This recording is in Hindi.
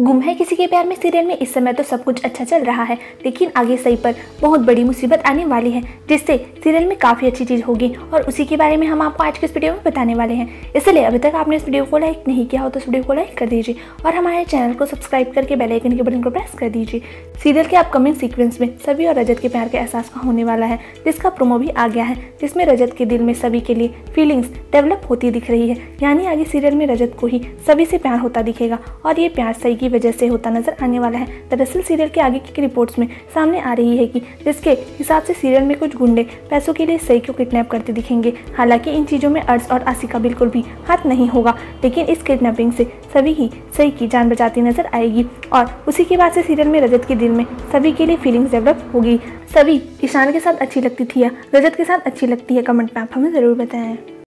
गुम है किसी के प्यार में? सीरियल में इस समय तो सब कुछ अच्छा चल रहा है, लेकिन आगे सही पर बहुत बड़ी मुसीबत आने वाली है, जिससे सीरियल में काफ़ी अच्छी चीज़ होगी और उसी के बारे में हम आपको आज के इस वीडियो में बताने वाले हैं। इसलिए अभी तक आपने इस वीडियो को लाइक नहीं किया हो तो इस वीडियो को लाइक कर दीजिए और हमारे चैनल को सब्सक्राइब करके बेलाइकन के बटन को प्रेस कर दीजिए। सीरियल के अपकमिंग सीक्वेंस में सभी और रजत के प्यार के एहसास का होने वाला है, जिसका प्रोमो भी आ गया है, जिसमें रजत के दिल में सभी के लिए फीलिंग्स डेवलप होती दिख रही है, यानी आगे सीरियल में रजत को ही सभी से प्यार होता दिखेगा और ये प्यार सही की वजह से होता नज़र आने वाला है। दरअसल सीरियल के आगे की रिपोर्ट्स में सामने आ रही है कि जिसके हिसाब से सीरियल में कुछ गुंडे पैसों के लिए सही को किडनैप करते दिखेंगे। हालाँकि इन चीज़ों में अर्ज़ और आसिका बिल्कुल भी हाथ नहीं होगा, लेकिन इस किडनैपिंग से सभी ही सही की जान बचाती नज़र आएगी और उसी के बाद से सीरियल में रजत के दिल में सभी के लिए फीलिंग्स डेवलप होगी। सभी, ईशान के साथ अच्छी लगती थी या रजत के साथ अच्छी लगती है कमेंट में आप हमें ज़रूर बताएँ।